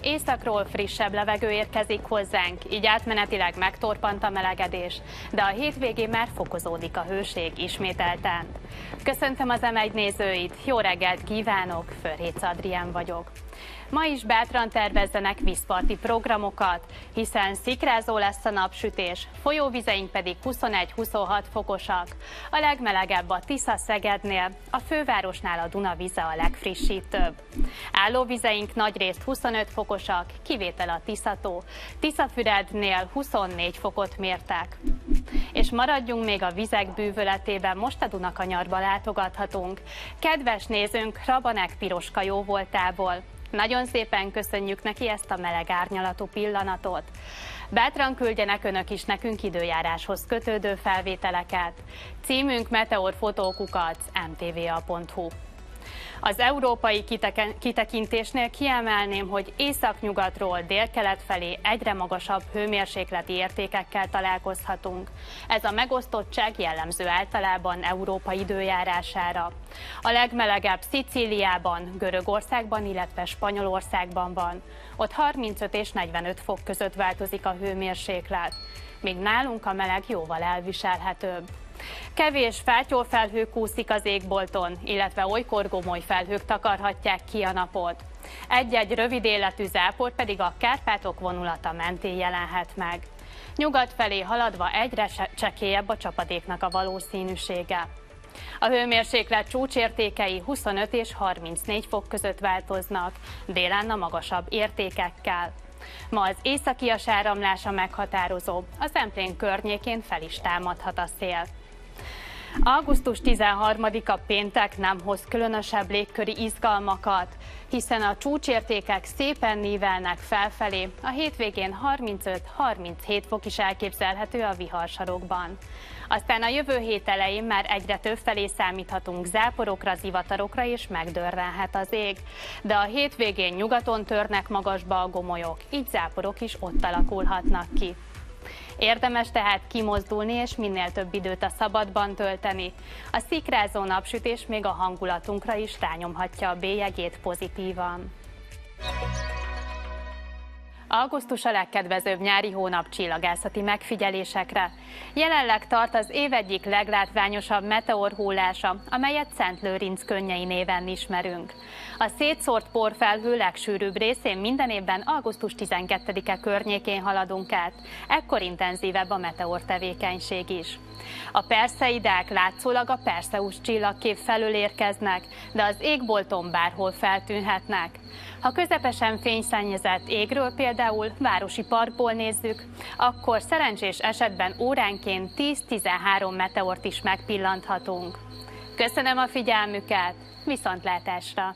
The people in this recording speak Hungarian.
Északról frissebb levegő érkezik hozzánk, így átmenetileg megtorpant a melegedés, de a hétvégén már fokozódik a hőség ismételten. Köszöntöm az M1 nézőit, jó reggelt kívánok, Förhéc Adrián vagyok. Ma is bátran tervezzenek vízparti programokat, hiszen szikrázó lesz a napsütés, folyóvizeink pedig 21-26 fokosak. A legmelegebb a Tisza-Szegednél, a fővárosnál a Duna vize a legfrissítőbb. Állóvizeink nagyrészt 25 fokosak, kivétel a Tiszató. Tiszafürednél 24 fokot mértek. És maradjunk még a vizek bűvöletében, most a Dunakanyarba látogathatunk. Kedves nézőnk, Rabanek Piroska jó voltából. Nagyon szépen köszönjük neki ezt a meleg árnyalatú pillanatot. Bátran küldjenek önök is nekünk időjáráshoz kötődő felvételeket. Címünk meteorfotókukat mtva.hu. Az európai kitekintésnél kiemelném, hogy északnyugatról délkelet felé egyre magasabb hőmérsékleti értékekkel találkozhatunk. Ez a megosztottság jellemző általában Európa időjárására. A legmelegebb Szicíliában, Görögországban, illetve Spanyolországban van. Ott 35 és 45 fok között változik a hőmérséklet, míg nálunk a meleg jóval elviselhetőbb. Kevés fátyolfelhő kúszik az égbolton, illetve olykor gomoly felhők takarhatják ki a napot. Egy-egy rövid életű zápor pedig a Kárpátok vonulata mentén jelenhet meg. Nyugat felé haladva egyre csekélyebb a csapadéknak a valószínűsége. A hőmérséklet csúcsértékei 25 és 34 fok között változnak, délen a magasabb értékekkel. Ma az északias áramlása meghatározó, a Zemplén környékén fel is támadhat a szél. Augusztus 13-a péntek nem hoz különösebb légköri izgalmakat, hiszen a csúcsértékek szépen nívelnek felfelé, a hétvégén 35-37 fok is elképzelhető a viharsarokban. Aztán a jövő hét elején már egyre több felé számíthatunk záporokra, zivatarokra és megdörrenhet az ég. De a hétvégén nyugaton törnek magasba a gomolyok, így záporok is ott alakulhatnak ki. Érdemes tehát kimozdulni és minél több időt a szabadban tölteni. A szikrázó napsütés még a hangulatunkra is rányomhatja a bélyegét pozitívan. Augusztus a legkedvezőbb nyári hónap csillagászati megfigyelésekre. Jelenleg tart az év egyik leglátványosabb meteorhullása, amelyet Szent Lőrinc könnyei néven ismerünk. A szétszórt porfelhő legsűrűbb részén minden évben augusztus 12-e környékén haladunk át. Ekkor intenzívebb a meteor tevékenység is. A perszeidák látszólag a Perseus csillagkép felől érkeznek, de az égbolton bárhol feltűnhetnek. Ha közepesen fényszennyezett égről például városi parkból nézzük, akkor szerencsés esetben óránként 10-13 meteort is megpillanthatunk. Köszönöm a figyelmüket, viszontlátásra!